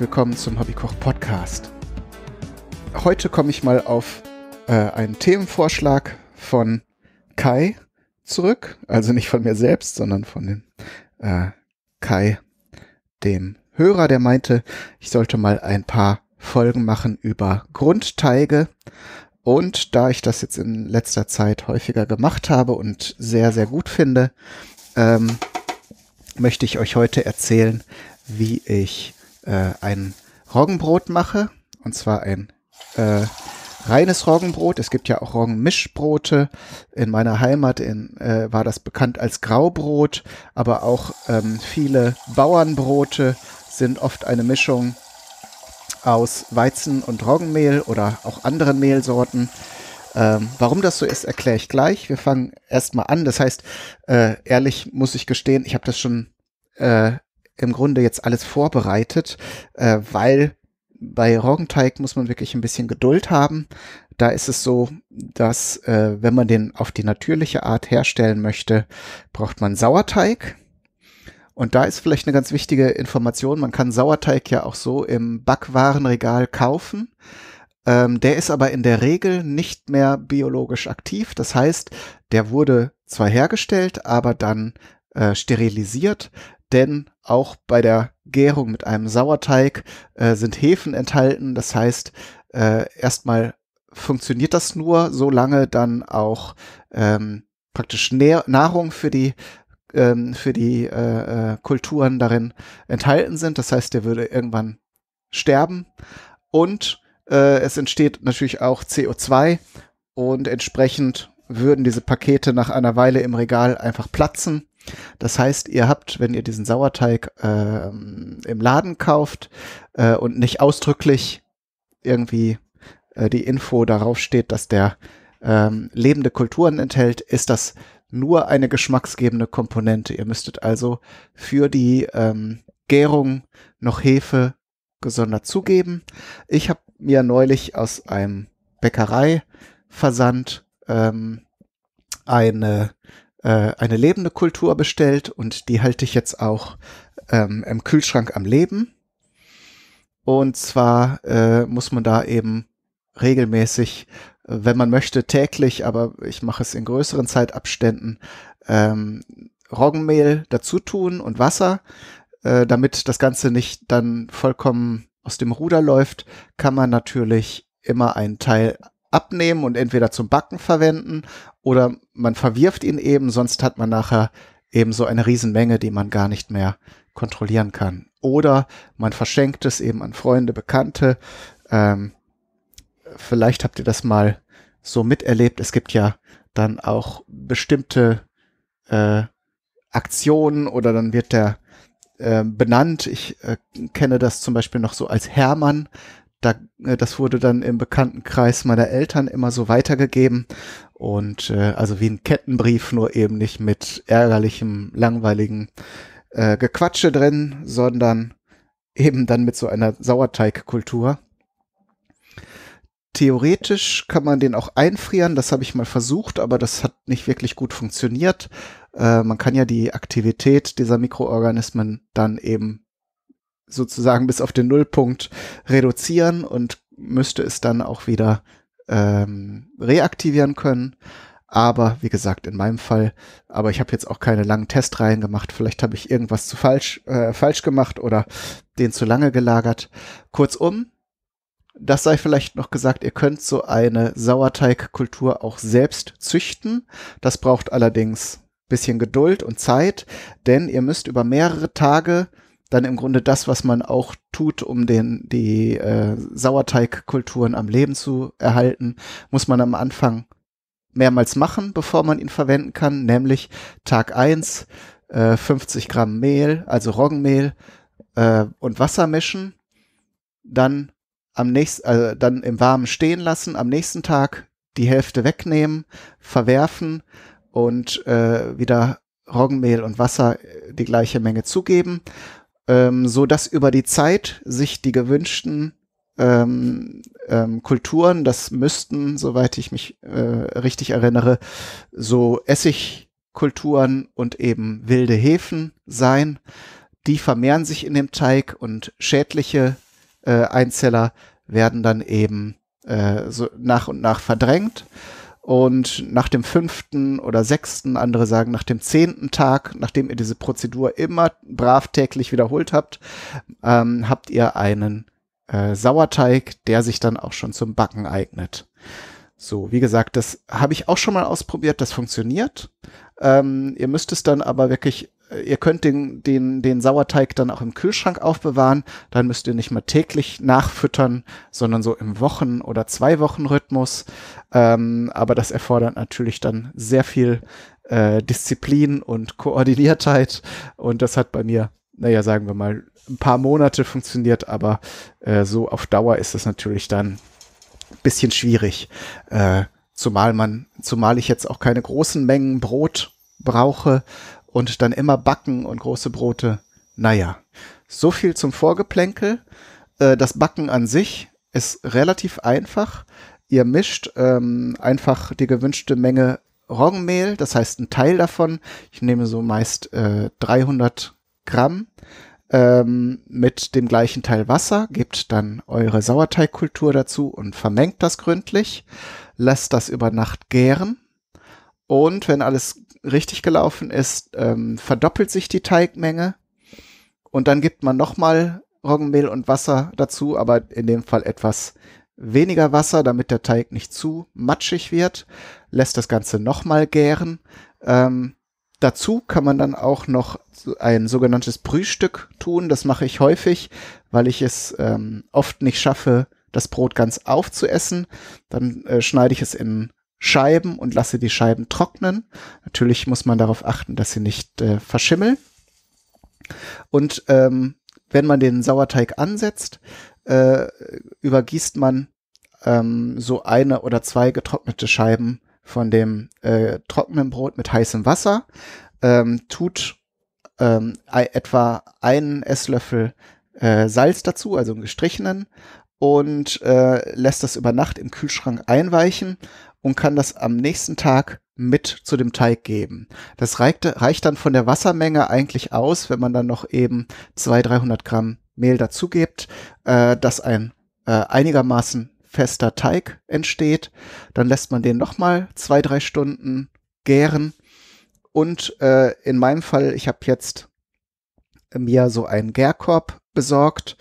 Willkommen zum Hobbykoch Podcast. Heute komme ich mal auf äh, einen Themenvorschlag von Kai zurück, also nicht von mir selbst, sondern von dem äh, Kai, dem Hörer, der meinte, ich sollte mal ein paar Folgen machen über Grundteige. Und da ich das jetzt in letzter Zeit häufiger gemacht habe und sehr, sehr gut finde, ähm, möchte ich euch heute erzählen, wie ich äh, ein Roggenbrot mache. Und zwar ein äh, reines Roggenbrot. Es gibt ja auch Roggenmischbrote. In meiner Heimat in, äh, war das bekannt als Graubrot, aber auch ähm, viele Bauernbrote sind oft eine Mischung aus Weizen und Roggenmehl oder auch anderen Mehlsorten. Ähm, warum das so ist, erkläre ich gleich. Wir fangen erstmal an. Das heißt, äh, ehrlich muss ich gestehen, ich habe das schon äh, im Grunde jetzt alles vorbereitet, äh, weil bei Roggenteig muss man wirklich ein bisschen Geduld haben. Da ist es so, dass äh, wenn man den auf die natürliche Art herstellen möchte, braucht man Sauerteig. Und da ist vielleicht eine ganz wichtige Information. Man kann Sauerteig ja auch so im Backwarenregal kaufen. Ähm, der ist aber in der Regel nicht mehr biologisch aktiv. Das heißt, der wurde zwar hergestellt, aber dann äh, sterilisiert denn auch bei der Gärung mit einem Sauerteig äh, sind Hefen enthalten. Das heißt, äh, erstmal funktioniert das nur, solange dann auch ähm, praktisch Nähr Nahrung für die ähm, für die äh, äh, Kulturen darin enthalten sind. Das heißt, der würde irgendwann sterben und äh, es entsteht natürlich auch CO2 und entsprechend würden diese Pakete nach einer Weile im Regal einfach platzen das heißt, ihr habt, wenn ihr diesen Sauerteig äh, im Laden kauft äh, und nicht ausdrücklich irgendwie äh, die Info darauf steht, dass der ähm, lebende Kulturen enthält, ist das nur eine geschmacksgebende Komponente. Ihr müsstet also für die ähm, Gärung noch Hefe gesondert zugeben. Ich habe mir neulich aus einem Bäckereiversand ähm, eine äh, eine lebende Kultur bestellt und die halte ich jetzt auch ähm, im Kühlschrank am Leben. Und zwar äh, muss man da eben regelmäßig, wenn man möchte, täglich, aber ich mache es in größeren Zeitabständen, ähm, Roggenmehl dazu tun und Wasser. Äh, damit das Ganze nicht dann vollkommen aus dem Ruder läuft, kann man natürlich immer einen Teil abnehmen und entweder zum Backen verwenden oder man verwirft ihn eben, sonst hat man nachher eben so eine Riesenmenge, die man gar nicht mehr kontrollieren kann. Oder man verschenkt es eben an Freunde, Bekannte. Ähm, vielleicht habt ihr das mal so miterlebt. Es gibt ja dann auch bestimmte äh, Aktionen oder dann wird der äh, benannt. Ich äh, kenne das zum Beispiel noch so als Hermann da, äh, das wurde dann im Bekanntenkreis meiner Eltern immer so weitergegeben. Und äh, also wie ein Kettenbrief, nur eben nicht mit ärgerlichem, langweiligen äh, Gequatsche drin, sondern eben dann mit so einer Sauerteigkultur. Theoretisch kann man den auch einfrieren, das habe ich mal versucht, aber das hat nicht wirklich gut funktioniert. Äh, man kann ja die Aktivität dieser Mikroorganismen dann eben sozusagen bis auf den Nullpunkt reduzieren und müsste es dann auch wieder ähm, reaktivieren können. Aber wie gesagt, in meinem Fall, aber ich habe jetzt auch keine langen Testreihen gemacht. Vielleicht habe ich irgendwas zu falsch, äh, falsch gemacht oder den zu lange gelagert. Kurzum, das sei vielleicht noch gesagt, ihr könnt so eine Sauerteigkultur auch selbst züchten. Das braucht allerdings bisschen Geduld und Zeit, denn ihr müsst über mehrere Tage dann im Grunde das, was man auch tut, um den, die äh, Sauerteigkulturen am Leben zu erhalten, muss man am Anfang mehrmals machen, bevor man ihn verwenden kann, nämlich Tag eins äh, 50 Gramm Mehl, also Roggenmehl äh, und Wasser mischen, dann am nächsten, äh, dann im Warmen stehen lassen, am nächsten Tag die Hälfte wegnehmen, verwerfen und äh, wieder Roggenmehl und Wasser äh, die gleiche Menge zugeben ähm, so dass über die Zeit sich die gewünschten ähm, ähm, Kulturen, das müssten, soweit ich mich äh, richtig erinnere, so Essigkulturen und eben wilde Hefen sein, die vermehren sich in dem Teig und schädliche äh, Einzeller werden dann eben äh, so nach und nach verdrängt. Und nach dem fünften oder sechsten, andere sagen nach dem zehnten Tag, nachdem ihr diese Prozedur immer brav täglich wiederholt habt, ähm, habt ihr einen äh, Sauerteig, der sich dann auch schon zum Backen eignet. So, wie gesagt, das habe ich auch schon mal ausprobiert, das funktioniert. Ähm, ihr müsst es dann aber wirklich, ihr könnt den, den, den Sauerteig dann auch im Kühlschrank aufbewahren, dann müsst ihr nicht mehr täglich nachfüttern, sondern so im Wochen- oder zwei Wochen Rhythmus. Ähm, aber das erfordert natürlich dann sehr viel äh, Disziplin und Koordiniertheit und das hat bei mir, naja, sagen wir mal, ein paar Monate funktioniert, aber äh, so auf Dauer ist es natürlich dann bisschen schwierig. Äh, zumal man, zumal ich jetzt auch keine großen Mengen Brot brauche und dann immer backen und große Brote. Naja, so viel zum Vorgeplänkel. Äh, das Backen an sich ist relativ einfach. Ihr mischt ähm, einfach die gewünschte Menge Roggenmehl, das heißt ein Teil davon. Ich nehme so meist äh, 300 Gramm ähm, mit dem gleichen Teil Wasser, gebt dann eure Sauerteigkultur dazu und vermengt das gründlich, lasst das über Nacht gären und wenn alles richtig gelaufen ist, ähm, verdoppelt sich die Teigmenge und dann gibt man nochmal Roggenmehl und Wasser dazu, aber in dem Fall etwas weniger Wasser, damit der Teig nicht zu matschig wird, lässt das Ganze nochmal gären. Ähm, Dazu kann man dann auch noch ein sogenanntes Brühstück tun. Das mache ich häufig, weil ich es ähm, oft nicht schaffe, das Brot ganz aufzuessen. Dann äh, schneide ich es in Scheiben und lasse die Scheiben trocknen. Natürlich muss man darauf achten, dass sie nicht äh, verschimmeln. Und ähm, wenn man den Sauerteig ansetzt, äh, übergießt man ähm, so eine oder zwei getrocknete Scheiben von dem äh, trockenen Brot mit heißem Wasser, ähm, tut ähm, etwa einen Esslöffel äh, Salz dazu, also einen gestrichenen, und äh, lässt das über Nacht im Kühlschrank einweichen und kann das am nächsten Tag mit zu dem Teig geben. Das reicht, reicht dann von der Wassermenge eigentlich aus, wenn man dann noch eben 200, 300 Gramm Mehl dazu gibt, äh, dass ein äh, einigermaßen fester Teig entsteht. Dann lässt man den nochmal zwei, drei Stunden gären. Und äh, in meinem Fall, ich habe jetzt mir so einen Gärkorb besorgt.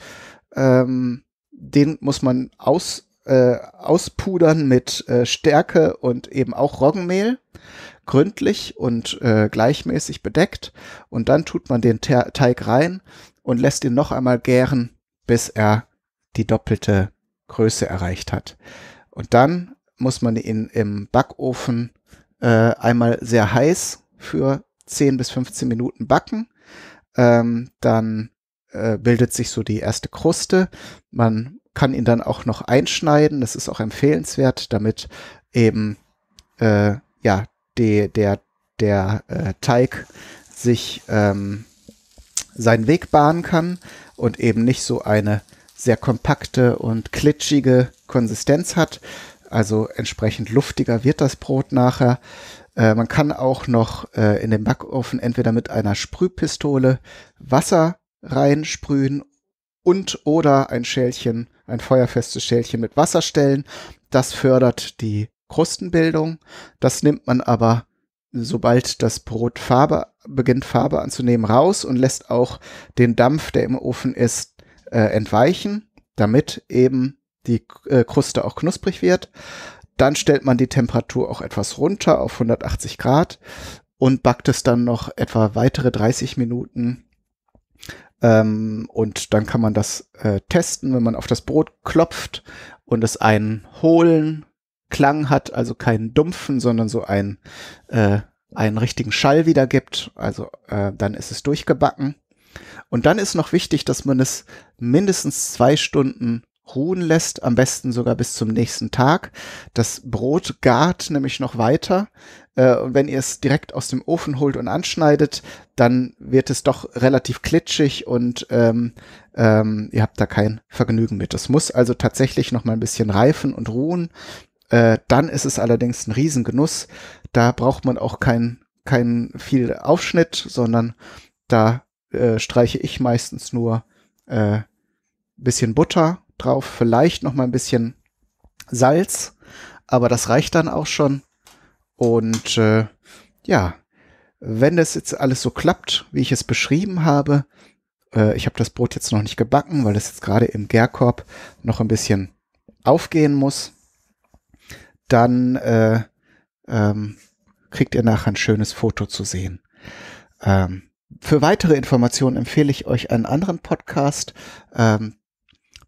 Ähm, den muss man aus, äh, auspudern mit äh, Stärke und eben auch Roggenmehl. Gründlich und äh, gleichmäßig bedeckt. Und dann tut man den Te Teig rein und lässt ihn noch einmal gären, bis er die doppelte Größe erreicht hat. Und dann muss man ihn im Backofen äh, einmal sehr heiß für 10 bis 15 Minuten backen. Ähm, dann äh, bildet sich so die erste Kruste. Man kann ihn dann auch noch einschneiden. Das ist auch empfehlenswert, damit eben äh, ja die, der der äh, Teig sich ähm, seinen Weg bahnen kann und eben nicht so eine sehr kompakte und klitschige Konsistenz hat. Also entsprechend luftiger wird das Brot nachher. Äh, man kann auch noch äh, in den Backofen entweder mit einer Sprühpistole Wasser reinsprühen und oder ein Schälchen, ein feuerfestes Schälchen mit Wasser stellen. Das fördert die Krustenbildung. Das nimmt man aber, sobald das Brot Farbe beginnt Farbe anzunehmen, raus und lässt auch den Dampf, der im Ofen ist, äh, entweichen, damit eben die äh, Kruste auch knusprig wird. Dann stellt man die Temperatur auch etwas runter auf 180 Grad und backt es dann noch etwa weitere 30 Minuten. Ähm, und dann kann man das äh, testen, wenn man auf das Brot klopft und es einen hohlen Klang hat, also keinen dumpfen, sondern so einen, äh, einen richtigen Schall wiedergibt. Also äh, dann ist es durchgebacken. Und dann ist noch wichtig, dass man es mindestens zwei Stunden ruhen lässt, am besten sogar bis zum nächsten Tag. Das Brot gart nämlich noch weiter. Äh, und wenn ihr es direkt aus dem Ofen holt und anschneidet, dann wird es doch relativ klitschig und ähm, ähm, ihr habt da kein Vergnügen mit. Es muss also tatsächlich noch mal ein bisschen reifen und ruhen. Äh, dann ist es allerdings ein Riesengenuss. Da braucht man auch kein, kein viel Aufschnitt, sondern da äh, streiche ich meistens nur äh, bisschen Butter drauf, vielleicht noch mal ein bisschen Salz, aber das reicht dann auch schon. Und äh, ja, wenn das jetzt alles so klappt, wie ich es beschrieben habe, äh, ich habe das Brot jetzt noch nicht gebacken, weil es jetzt gerade im Gärkorb noch ein bisschen aufgehen muss, dann äh, ähm, kriegt ihr nachher ein schönes Foto zu sehen. Ähm, für weitere Informationen empfehle ich euch einen anderen Podcast. Ähm,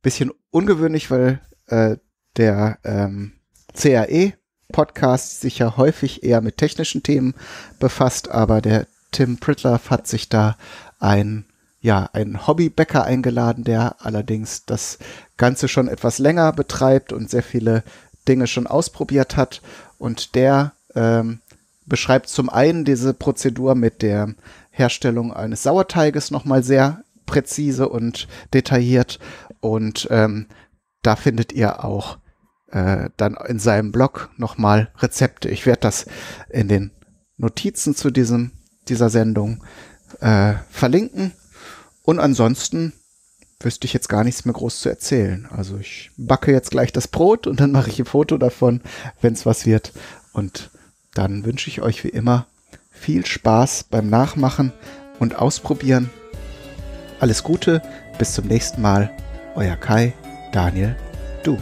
bisschen ungewöhnlich, weil äh, der ähm, CAE Podcast sich ja häufig eher mit technischen Themen befasst, aber der Tim Pritloff hat sich da ein ja, einen Hobbybäcker eingeladen, der allerdings das Ganze schon etwas länger betreibt und sehr viele Dinge schon ausprobiert hat. Und der ähm, beschreibt zum einen diese Prozedur mit der Herstellung eines Sauerteiges nochmal sehr präzise und detailliert. Und ähm, da findet ihr auch äh, dann in seinem Blog nochmal Rezepte. Ich werde das in den Notizen zu diesem, dieser Sendung äh, verlinken. Und ansonsten wüsste ich jetzt gar nichts mehr groß zu erzählen. Also ich backe jetzt gleich das Brot und dann mache ich ein Foto davon, wenn es was wird. Und dann wünsche ich euch wie immer viel Spaß beim Nachmachen und Ausprobieren. Alles Gute, bis zum nächsten Mal. Euer Kai, Daniel, du.